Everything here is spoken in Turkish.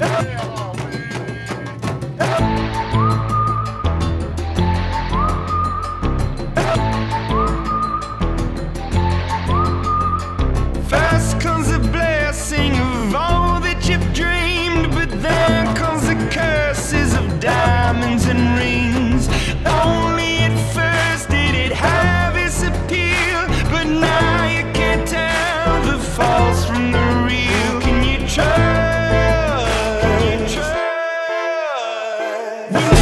Yeah. that.